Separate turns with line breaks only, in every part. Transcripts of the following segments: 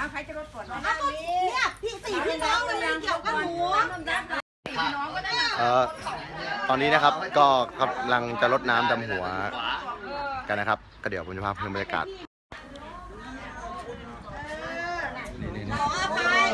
เอาใครจะรถก่อน
เอาก็เนี่ยพี่สี่พี่น้องมันเลยเกี่ยวกับหนู
น้องก็ได้
เอ่อตอนนี้นะครับก็กำลังจะลดน้ำดำหัวกันนะครับ ก็เดี๋ยวผมจะพาเพิ่มบรรยากาศนี่นี่
ขออภัย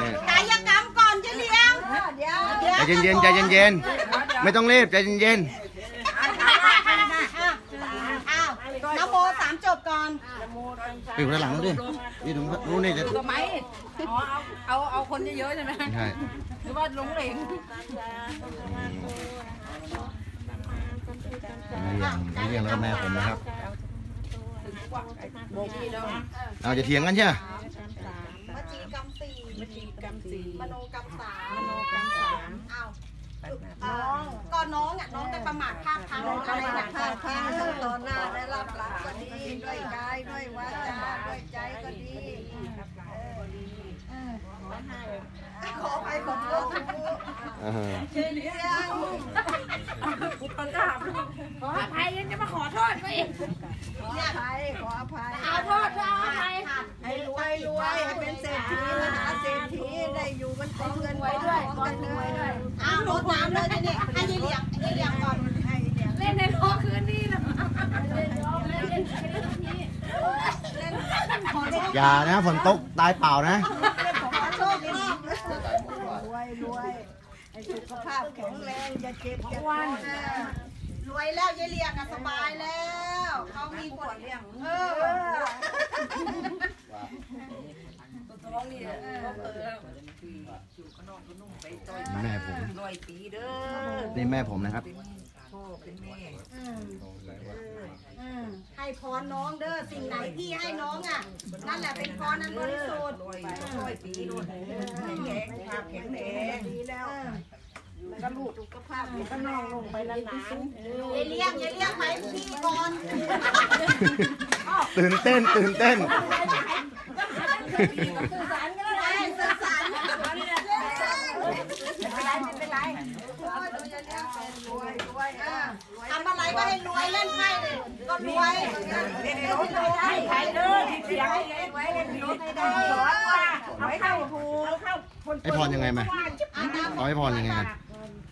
นี่
กายกรรมก่อนจะเลี้ยงเดี๋ยวเดี๋ยว
ใจเย็นๆใจเย็นๆไม่ต้องรีบใจเย็น
อ้าวน้ำโมสามจบก่อน
ๆไปอยู่ด้านหลังนู้นดินี่ตรงนู้นนี่จะ
ตัวไหมอ๋อเอาเอาเอาคนเยอะๆใช่ไหม
ใช่
หรือว่าลงเหลง
นี่เลี้ยงนี่เลี้ยงแล้วก็แม่ผมนะครับ
โบกี้แล้ว
เอาจะเถียงกันใช่ไหม
มจีกรรมสี่
มจีกรรมสี
มโนกรรมสาม
มโนกรรมสาม
อ้าว น้องก็น้องอะน้องได้ประมาทภาพทางอะไรนะ
ข้าข้าทั้งตอนหน้าได้รับหลังก็ดีด้วยกายด้วยวาจาด้วยใจก็ดีขอไปขอโทษ
อ่าฮะ
มันก็หาขออภัยยังจะมาขอโทษก็อีก
ขออภัยขออภัย
ขอโทษขออภัย
ให้รวยรวยให้เป็นเศรษฐีมหาเศรษฐีได้อยู่มันกองเงินกองทองกันเลย
อ้าว รดน้ำเลยทีนี้ให้ยายเลียงยายเลียงก่อน
ให้เนี่ย
เล่นในโลกคืนนี้นะ
อย่านะฝนตกตายเปล่านะ
โชคดีรวยรวยให้สุขภาพแข็งแรงอย่าเจ็บอย่าปวย
รวยแล้วยายเลี้ยงอะสบายแล้ว เขามีคนเลี้ยงเออ
ท้องนี่ก็เปิดแล้วอยู่ข้างนอกก็นุ่งไปต่อย
แม่ผม
ลอยปีเด้อ
นี่แม่ผมนะครับ
พ่อเป็นแม่
อืมอืมให้พรน้องเด้อสิ่งไหนที่ให้น้องอะนั่นแหละเป็นพรนั้นบริสุทธิ์
ลอยลอยปีด้วยแข็งภาพแข็งแรง
ดีแล้ว
ก็ลูกสุขภาพดีก็น้องลงไปนาน
ยายเลี้ยงยายเลี้ยงไปพี่ก่อน
ตื่นเต้นตื่นเต้น
สื่อสารกันเลยสื่อสาร
ไม่เป็นไรไม่เป็นไร
รวยรวย
เออทำอะไรก็ให้รวยเล่นไพ่เลยก็รวย
เล่นรถเลยได้ใครเด้อที่เสียงไว้เล่นรถให้ได้สอนว่าเอาเข้าถูกเข้าคน
ให้พรยังไงมาเอาให้พรยังไงกัน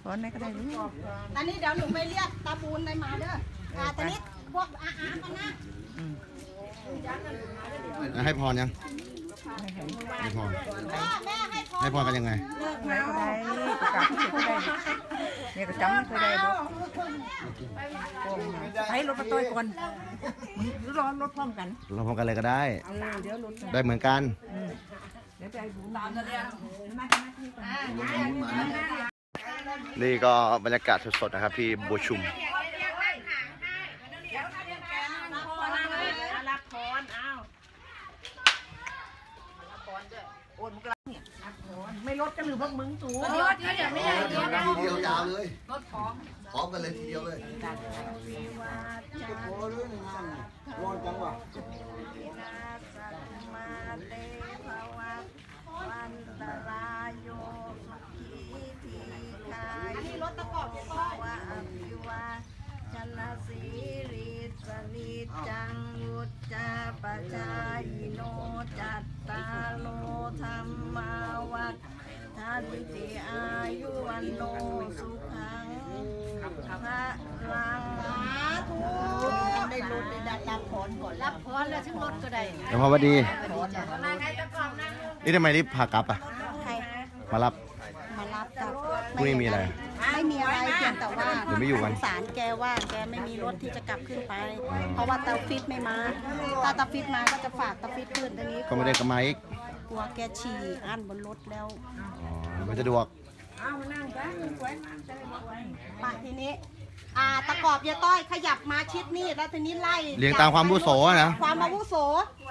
สอนไหนก็ได้รู้
อันนี้เดี๋ยวหนูไปเรียกตาบูนในมาเด้ออ่าตอนนี้พวกอาอามานะ
ให้พรยัง ให้พร
พ่อแม่ให้พร
ให้พรกันยังไง
ไหนก็ได้กลับที่ก็ได้เนี่ยก็จำไม่เคยได้หรอก
ให้รถมาต่อยก่อนหรือรอรถพร้อมกัน
เราพรกันเลยก็ได้
เออเดี๋ยวรถ
ได้เหมือนกัน
เดี๋ยวไปดูตามกันเลย
นี่ก็บรรยากาศสดๆนะครับที่บัวชุม
รับพรเอา ไม่ลดกันหรือพวกมึงสูงรถเดี๋ยวไม่ใหญ่เดี๋ยว
ทีเดียวยาวเลย
รถของ
พร้อมกันเลยทีเดียวเลย
มาเตภวัตวันตรายโยสุขีทีคา
อัน
ย
นี้รถตะกอบเนี่ยพ่อ
วะอภิวาชนะสีริสนิจังวุจจาปจาย ทันติอายุวันโนสุขังพระลัง
สาธุ
ได้รุนได้ดัดรับผลก่อน
รับพรแล้วถึงรถก็ได้
แต่พอวัดีนี่ทำไมรีบพากลับอะ
ใคร
มารับ
มารับกับ
พรุ่งนี้มีอะไร
ไม่มีอะไรเพียงแต่ว่า
เดี๋ยวไม่อยู่กัน
สงสารแกว่าแกไม่มีรถที่จะกลับขึ้นไป เพราะว่าตาฟิตไม่มาถ้าตาฟิตมาก็จะฝากตาฟิตขึ้นตอนนี้
ก็ไม่ได้กลับมาอีก
กลัวแกฉี่อั้นบนรถแล้ว
อ๋อไม่สะดวก
เอามานั่งกันสวยมากจะได้บอกไว้
มาทีนี้ อ่าตะกอบยายต้อยขยับมาชิดนี่แล้วทีนี้ไล่
เรียงตามความวุโสอะนะ
ความอาวุโส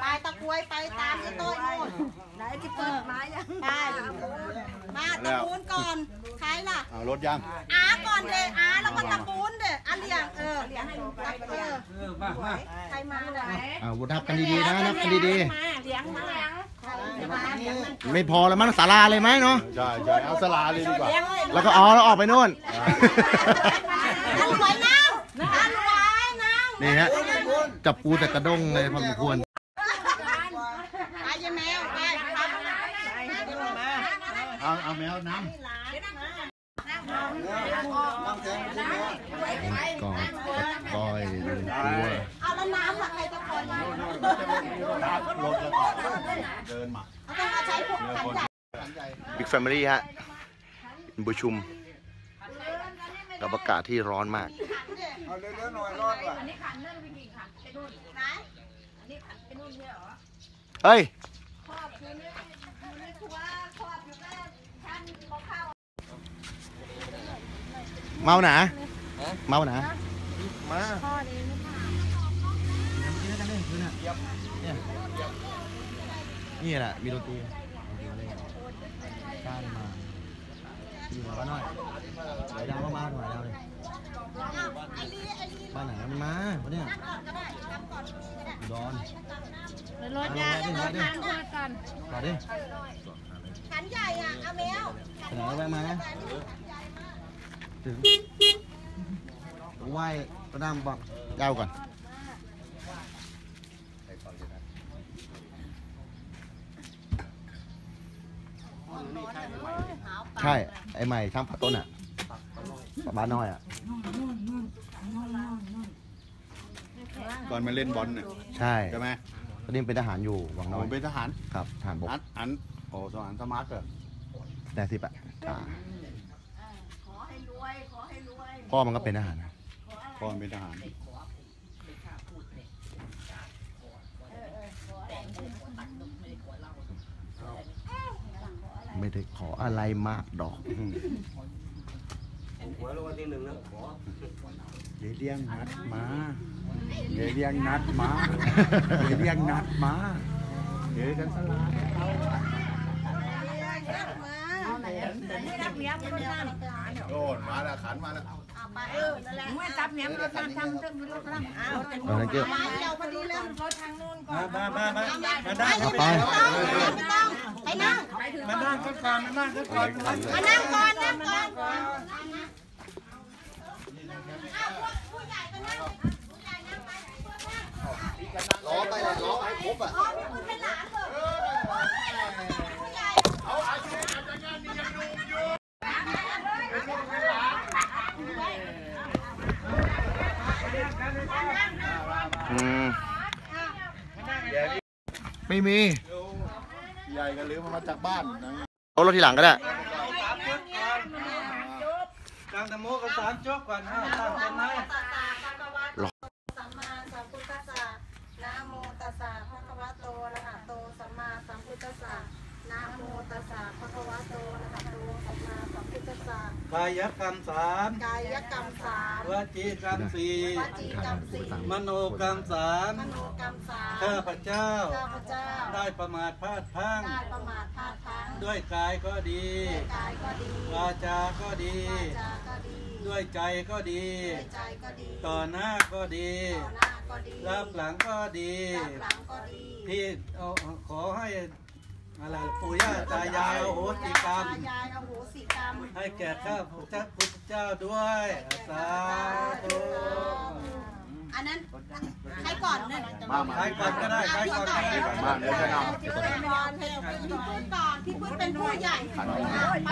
ไปตะกรวยไปตามยายต้อยโน่น
ไหนที่เปิดไม้ยัง
ไปมาตะปูนก่อนใครล่ะ
เอารถยัง
อาก่อนเดอาแล้วก็ตะปูนเดอาเลี้ยงเออเลี้ยงให้ลูกไปเออใครมาไหน
เอาวุนับกันดีๆนะนับกันดี
มาเลี้ยงมาเลี้ยง
ๆ ไม่พอแล้วมั้งศาลาเลยไหมเนาะ
ใช่ใช่เอาสลาเลยดีกว่า
แล้วก็อ๋อแล้วออกไปนู่น
อันรวยนั่งอันรวยนั่ง
นี่ฮะจับปูแต่กระด้งเลยพอสมควร
ไปยายแมวไป
เอาเอาแมวน้
ก็ก้อยดูตัว
เอาแล้วน้ำล่ะใครจะคอยมาำ
รับรถแล้วก็เดินมา
เอาต้องมาใช้พวกขันใหญ่
บิ๊กแฟมิลี่ฮะประชุม กับอากาศที่ร้อนมาก
เอาเร็วๆหน่อยรอดว่ะ
ไหน
เฮ้ยเมาหนา เมาหนา
มา
นี่ แหละมีดนตรีกล้าเลยมาอยู่มาบ้านหน่อยไหลดาวก็มาถอยดาวเลยบ้านไหนมันมาวันเนี้ยอุดร
รถยาเดี๋ยวรถน้ำด้วยก่อน
ต่อดิ
ขันใหญ่อะเอาแมว
ไปไหนก็แวะมานะถึงไหว้ก็นั่งบอกเก้าก่อน ใช่ ไอ้ใหม่ช่างปัดต้นอะบ้านน้อยอะ
ก่อนมาเล่นบอลเนี่ย
ใช่
ใช่ไหม
ตอนนี้เป็นทหารอยู่หวังน้
ผ
อย
มเป็นทหาร
ครับทหารบก
อันอันโอ้ทหารสมาร์ทเหรอ
แต่สิบอะจ้าพ่อมันก็เป็นทหารนะ
ก่อนเป็นทหาร
ไม่ได้ขออะไรมากดอก
เยเลี้ยงนัดมาเยเลี้ยงนัดมาเยเลี้ยงนัดมาเยกันสลาโดนมาแล้วขันมาแล้ว
ไม่จับเนี่ยรถน้ำทำเรื่องรถน้ำอ้าว
เออนั่นเกี่ยว
มาเดียวพอดีเลย
รถทางนู้นก่อน
มามามามาได้
เอาไป
ไม่ต้องไม่ต้องไปนั่ง
มานั่งก่อนมานั่งก่อน
มานั่งก่อนนั่งก่อนผู้ใหญ่ไปนั่งผู้ใหญ่นั่งไปเพื่อนนั่ง
ล้อไปเลยล้อไปครบอะ
อ๋อพี่คุณเป็นหลานเหรอผู้ใหญ่
อืม ไม่มี
ใหญ่กันลืมมาจากบ้านนะ
เอารถทีหลังก็ได้
ตั้งแต่โมกับสามจบก่อนฮะตั้งแต่ไหน
สัมมาสัมพุทธัสสะนะโมตัสสะภะคะวะโตอะระหะโตสัมมาสัมพุทธัสสะนะโมตัสสะภะคะวะโตอะระหะโตสัมมาสัม พุทธัสสะ
กายกรรมสาม
กายกรรมสาม
วจีกรรมสี่
วจีกรรมสี่
มโนกรรมสาม
มโนกรรมสาม
ข้าพเจ้า
ข้าพเจ้า
ได้ประมาทพลาดพลั้ง
ได้ประมาทพลาดพลั้ง
ด้วยกายก็ดี
ด้วยกายก็ดี
วาจาก็ดี
วาจาก็ดี
ด้วยใจก็ดี
ด้วยใจก็ดี
ต่อหน้าก็ดี
ต่อหน้าก็ดี
รับหลังก็ดี
รับหลังก็ดี
ที่เอาขอให้ อะไรปู่ย่าตายายอโหสิกรรม
ตายายอโหสิกรรม
ให้แก่ข้าพเจ้าพุทธเจ้าด้วยสาธุ
อันนั้นใครก่อนเนี่ย
มามา
ใครก่อนก็ได้ใครก่อนก็ได้
มาเดี๋ยวจะน
พี่พื้นก่อนพี่พื้นก่อนพี่พื้นเป็นผู้ใหญ่ไป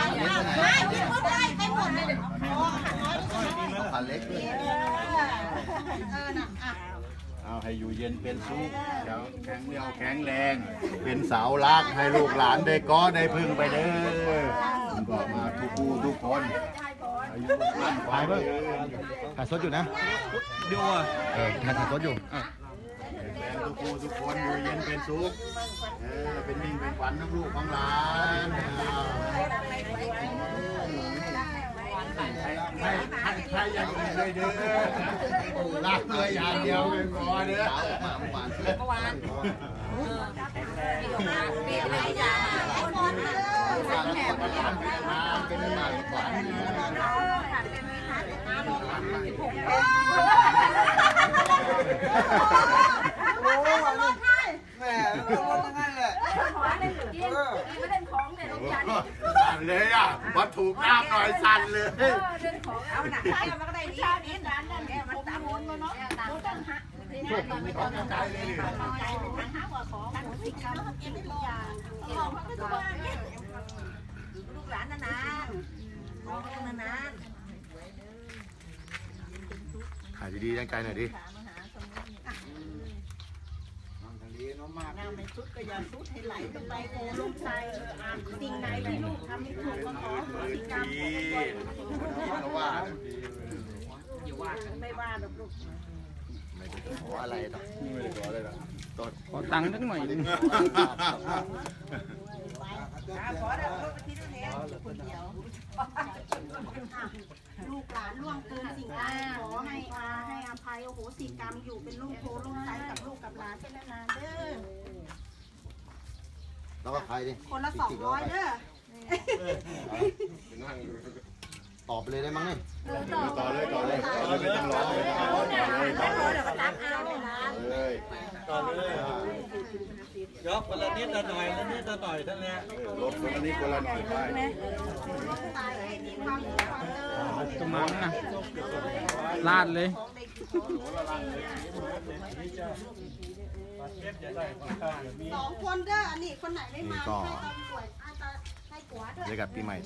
ไม่พี่พื้นได้ไปหมดเลยโอ้หันน้อยที่สุดำ
ขันเล็กด้วย
เออน่ะอะ
เอาให้อยู่เย็นเป็นสุขเดี๋ยวแข็งเรียวแข็งแรง เป็นเสาหลักให้ลูกหลานได้ก้อได้พึ่งไปเด้อก็มาทุกผู้ทุกคนอายุมั่นขวัญยืน
ถ่ายสดอยู่นะ
ดูอะ
เออถ่ายถ่ายสดอยู่
แข็งแรงทุกผู้ทุกคนอยู่เย็นเป็นสุขเออเป็นมิ่งเป็นขวัญทั้งลูกของหลาน ให้ให้ให้อยังอื่นเลยเด้อรักเลยอย่างเดียวเป็นพอเด้อมาเมื่อวานเมื่อวาน
ปีอะไรจ้าไอ้คนเออ
แหบเป็นมาเป็นหนังขวัญ
โอ้โหรถให้
แม่เราต้องงั้นแหละ
สั่น เลยอะพอถูกน้ำหน่อยสั่นเลย
เอาหนักใช่มันก็ได้ดีนิดนั้นนั่นแหละมันตามมนต์เนาะต้องต้งหา
ไม่ต้องใจเลย
ใจมันหาว่าของมันสิกรรมกินทุกอย่าง
ของเขาก็จะว่าเนี่ย
ลูกหลานนานๆมองนาน
ถ่ายดีๆตั้งใจหน่อยดิ
ๆน้ำในชุดก็อย่าชุดให้ไหลลงไปโกลงใจสิ่งไหนที่ลูกทำไม่ถูกก็ขอโหสิกรรมไม่ว่าหรอกลูก
ไม่ได้ขออะไรหรอก
ไม่ได้ขออะไรหรอก
ขอตังค์สักหน่อย
ขอได้ลูกไปที่นู่นเองคนเดียว
ลูกหลานล่วงเกินสิ่งใดขอให้อาให้อภัยโอโหสิกรรมอยู่เป็นลูกโพลูกไทยกับลูกกับหลานเป็นนานๆเด้อ
แล้วก็ใครดิ
คนละสองร้อยเด้อ
ตอบไปเลยได้มั้งนี่
ต่อเลยต่อเลยต่อเลยไม่ต้องรอเลยต่อเลย
แล้วเราเดี๋ยวก็ตักเอา
เลย
ต่อเลย ยกคนละนิดละหน่อยละนิดละหน่อยท่านี้
เออลดคนละนิดคนละหน่อยไป
กตายให้มีความสุขความเจริญ
กระมังนะลาดเลย
สองคนเด้ออันนี้คนไหนไม่มาให้ต้องป่วจจะให้กั
บปีใหม่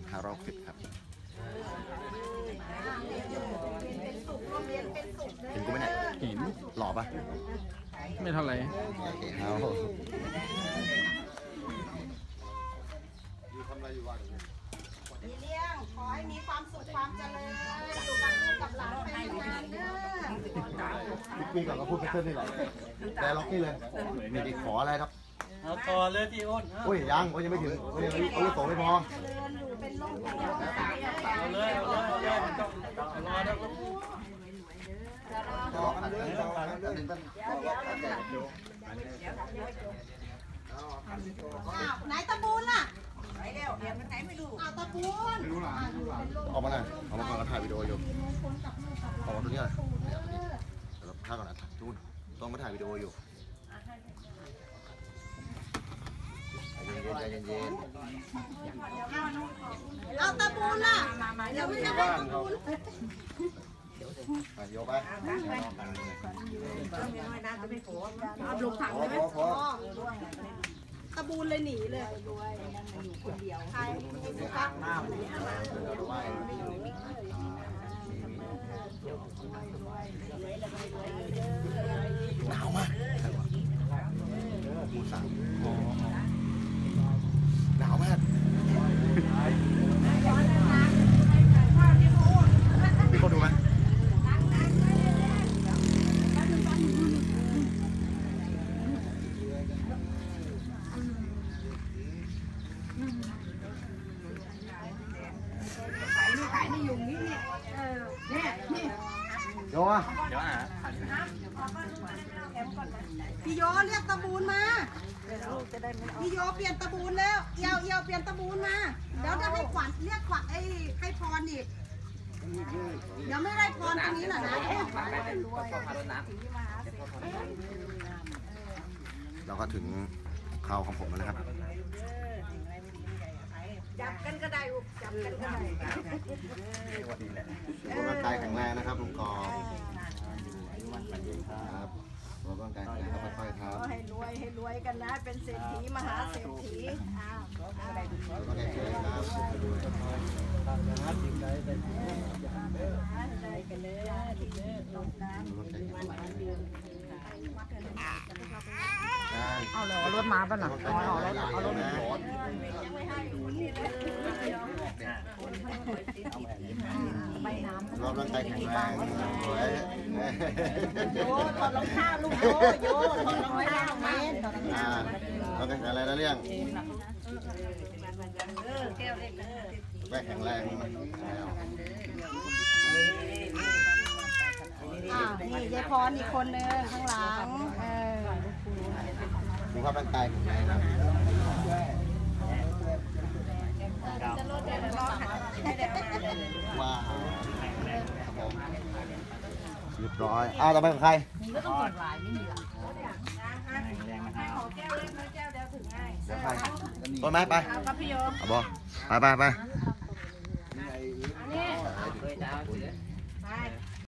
2560ครับ
เป็นสุขร่วมเรียนเป็นสุขเด้อ
เห็นกูไหมเนี่ย
เห็น
หล่อปะ
ไม่เท่าไหร่
เอา
มีเลี้ยง ขอให้มีความสุขความเจริญอยู่กับลูกกับหลานไปนานๆเด้อ
ปีก่อนก็พูดไปเส้นนี่แหละแต่ล็อกนี่เลยไม่ได้ขออะไรครับ
เอาต่อเลยที่อ้นเอา
โอ้ยยังก็ยังไม่ถึงก็ยังอาวุโสไม่พอ
เจริญอยู่เป็นโรคเป็นโรคต่า
เอเลยเอาเลยเอาเลยไม่ต้องรอแล้ว
อ้าวไหนตะบูนล่ะ
ไปแล้วเดี๋ยวมันไหนไม่รู้
อ้าวตะบูน
ออกมาหน่อยออกมาก่อนก็ถ่ายวิดีโออยู่ออกมาตรงนี้เลยเดี๋ยวเราถ่ายก่อนนะทุกคนต้องมาถ่ายวิดีโออยู่ใจเย็นๆใจเย็น
เอาตะบูนล่ะเดี๋ยวไม่จะให้ตะบูน
ๆไปโยกไป
เอาลงถังเลยไหม
พอ
ตะบูนเลยหนีเลย
ด้วยอยู่คนเดียว
ใครสุกัก
หนาวมากหนาวมากมีคนดูไหม
ขายนี่ยุงนี่เนี่ยเออเนี่ยนี่
โยอะ
พี่โยเรียกตะบูนมาพี่โยเปลี่ยนตะบูนแล้วเอียวเอียวเปลี่ยนตะบูนมาเดี๋ยวจะให้ขวัญเรียกขวัญไอ้ให้พรอีกเดี๋ยวไม่ได้พรตรงนี้หน่อยนะ
เราก็ถึงข่าวของผมแล้วนะครับ
จับกันก็ได้ลูกจับกันก็ได้
สุขภาพร่างกายแข็งแรงนะครับลุงกอบครับสุขภาพร่างกายแข็งแรงครับค่อยๆครับ
ให้รวยให้รวยกันนะ เป็นเศรษฐีมหาเศรษฐีอ้าว
สุขภาพร่างกายแข็งแรงครับ
ได้กันเลยที่เด้อตกน้
เอาเลยเอารถมาป่ะล่ะเอารถเอารถมาสุ ขภาพร่างกายแข็งแรงสวย
โยถอดรองเท้าลูกโยโยถอดรองเท้าเมนถอดรองเท้า
อ่าเราแข็งแรงแล้วเรื่อง
เออแข็
งแรง
นี่ยายพรอีกคนนึงข้างหลัง เออ
สุขภาพร่างกายแข็งแรง ครับว้าวครับผมเรียบร้อยอ้าวต่อไปของใครเดี๋ยวใครต้นไม้ไปครับพี่โยเอาบอไปไปไป